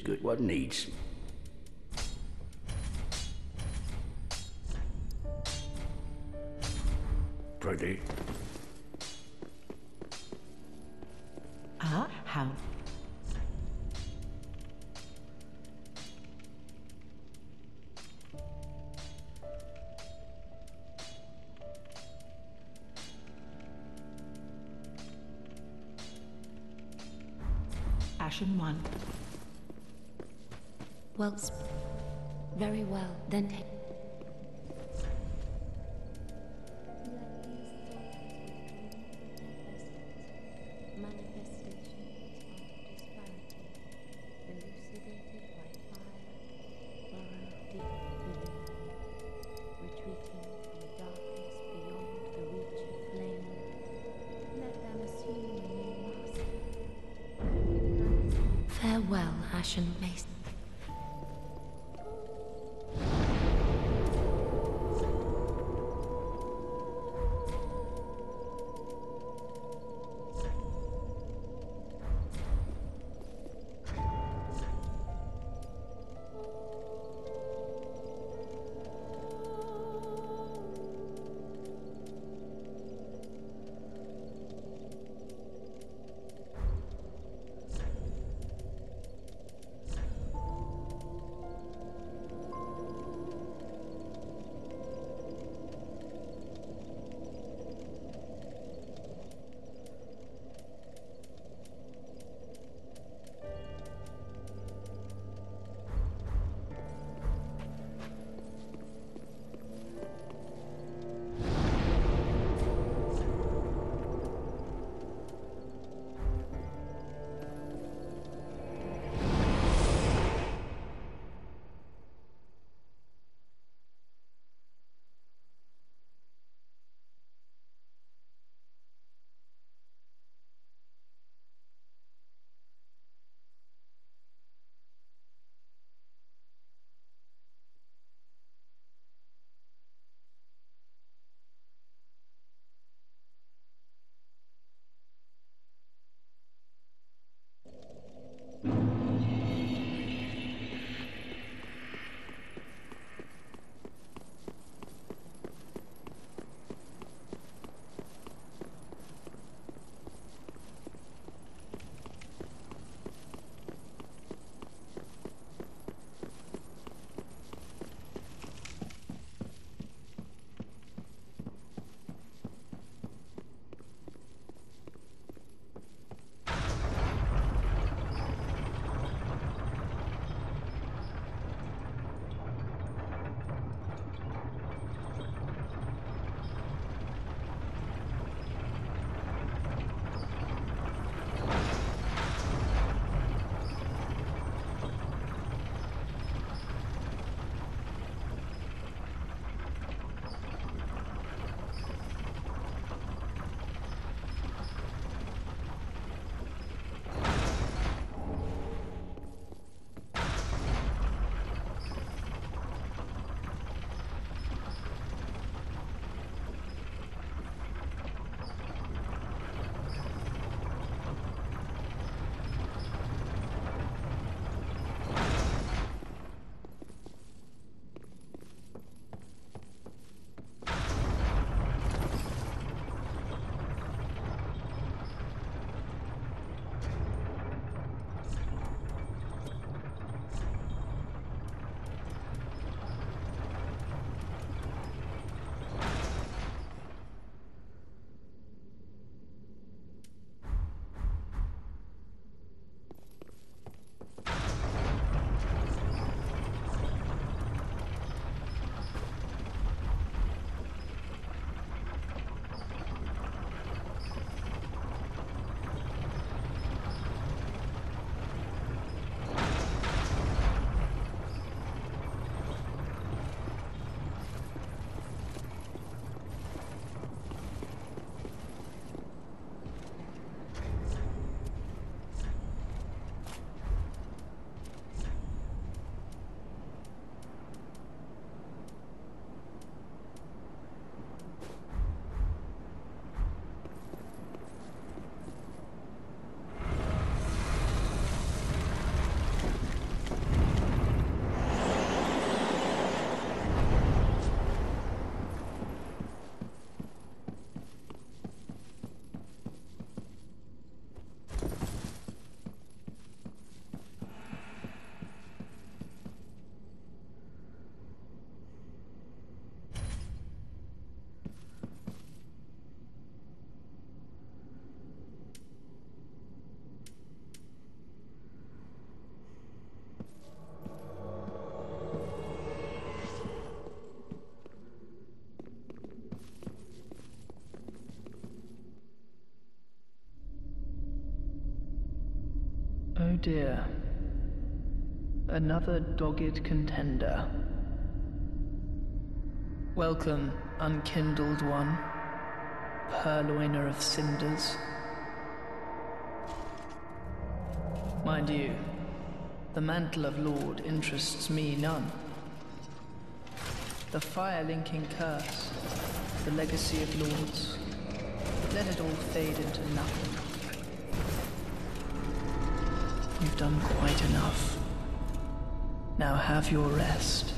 good. What needs? Pretty. Ah, how? Ashen one. Well, very well. Then take. Dear. Another dogged contender. Welcome, unkindled one, purloiner of cinders. Mind you, the mantle of Lord interests me none. The fire-linking curse, the legacy of lords, let it all fade into nothing. You've done quite enough. Now have your rest.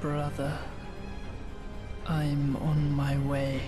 Brother, I'm on my way.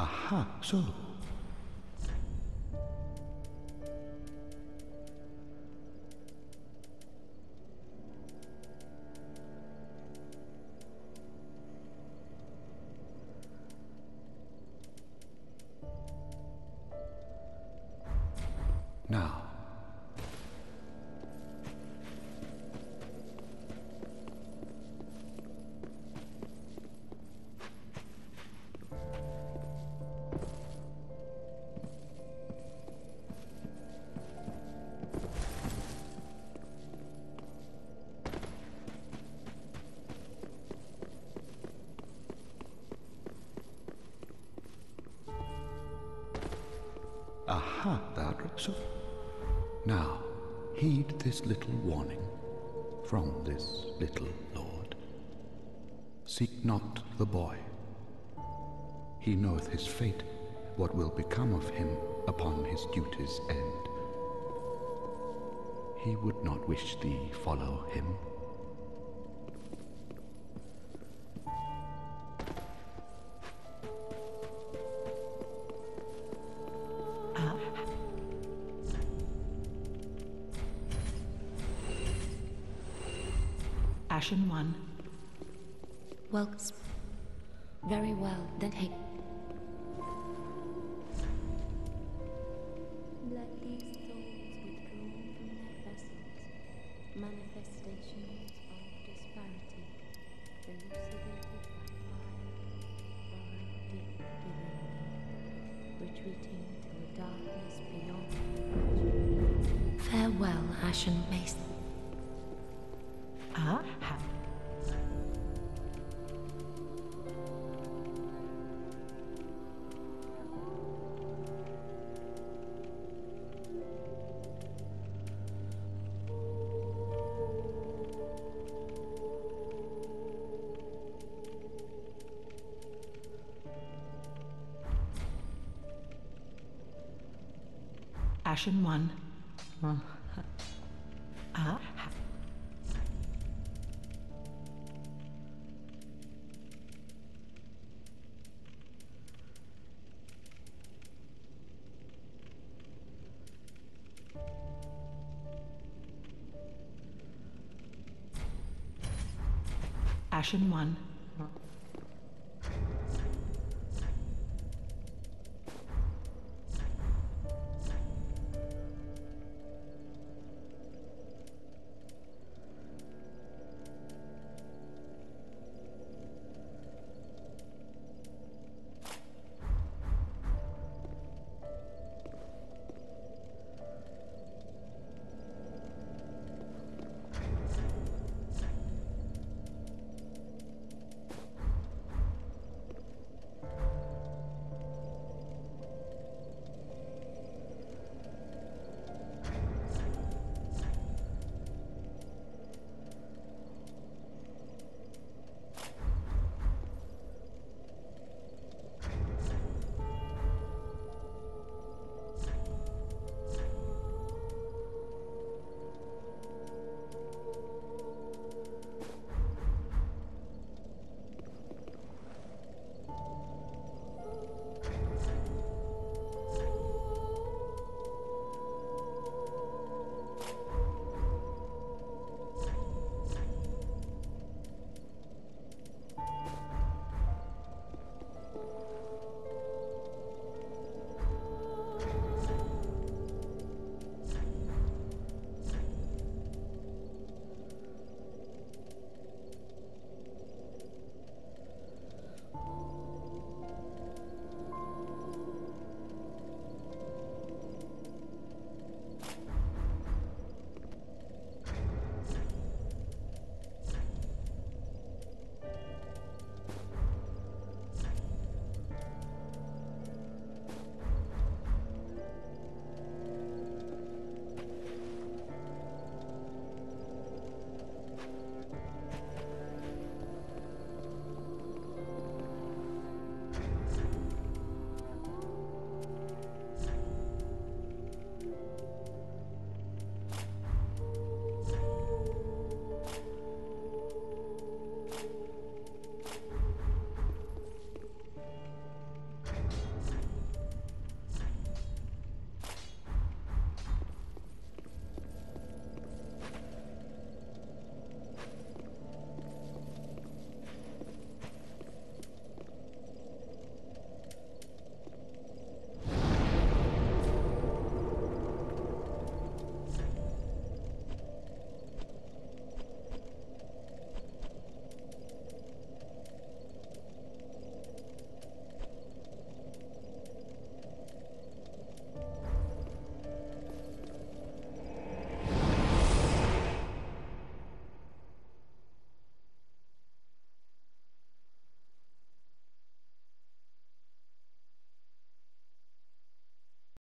Aha, so. This little warning from this little lord. Seek not the boy. He knoweth his fate, what will become of him upon his duty's end. He would not wish thee follow him. Ashen One. Well, very well, then take. Let these souls withdrawn from their vessels, manifestations of disparity, elucidated by fire, burrow deep within me, retreating to a darkness beyond Farewell, Ashen Mason. Ashen One. Ashen One.